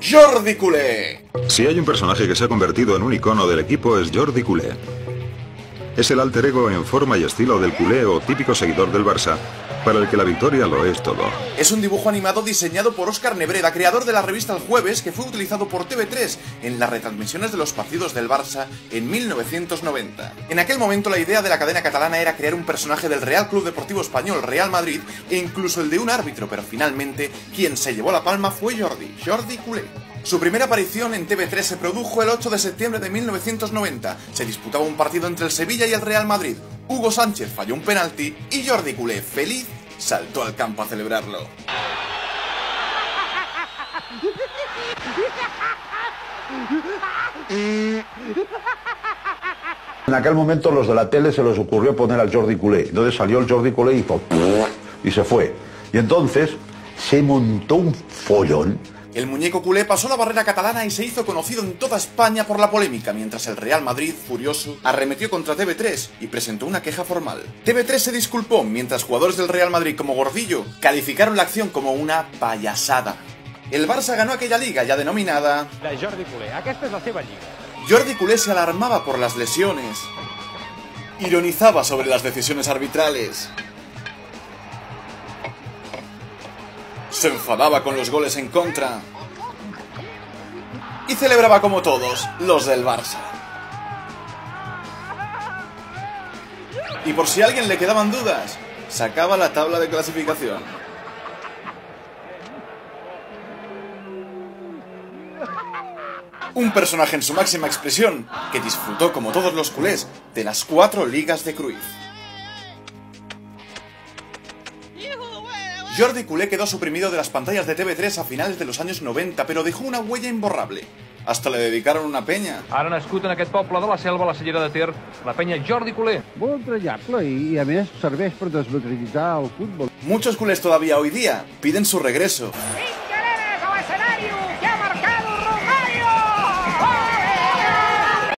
Jordi Culé. Si hay un personaje que se ha convertido en un icono del equipo es Jordi Culé. Es el alter ego en forma y estilo del culé o típico seguidor del Barça, para el que la victoria lo es todo. Es un dibujo animado diseñado por Óscar Nebreda, creador de la revista El Jueves, que fue utilizado por TV3 en las retransmisiones de los partidos del Barça en 1990. En aquel momento la idea de la cadena catalana era crear un personaje del Real Club Deportivo Español Real Madrid e incluso el de un árbitro, pero finalmente quien se llevó la palma fue Jordi, Jordi Culé. Su primera aparición en TV3 se produjo el 8 de septiembre de 1990. Se disputaba un partido entre el Sevilla y el Real Madrid. Hugo Sánchez falló un penalti y Jordi Culé, feliz, saltó al campo a celebrarlo. En aquel momento los de la tele se les ocurrió poner al Jordi Culé. Entonces salió el Jordi Culé y hizo y se fue. Y entonces se montó un follón el muñeco culé pasó la barrera catalana y se hizo conocido en toda España por la polémica, mientras el Real Madrid, furioso, arremetió contra TV3 y presentó una queja formal. TV3 se disculpó, mientras jugadores del Real Madrid como Gordillo calificaron la acción como una payasada. El Barça ganó aquella liga ya denominada... De Jordi Culé. Aquesta és la seva lliga. Jordi Culé se alarmaba por las lesiones. Ironizaba sobre las decisiones arbitrales. Se enfadaba con los goles en contra. Y celebraba como todos los del Barça. Y por si a alguien le quedaban dudas, sacaba la tabla de clasificación. Un personaje en su máxima expresión, que disfrutó como todos los culés de las cuatro ligas de Cruyff. Jordi Culé quedó suprimido de las pantallas de TV3 a finales de los años 90, pero dejó una huella imborrable. Hasta le dedicaron una peña. Ara nascut en aquest poble de la selva, la Cellera de Ter, la penya Jordi Culé. Molt entranyable i, i a més serveix per desmaterialitzar el futbol. Muchos culés todavía hoy día piden su regreso.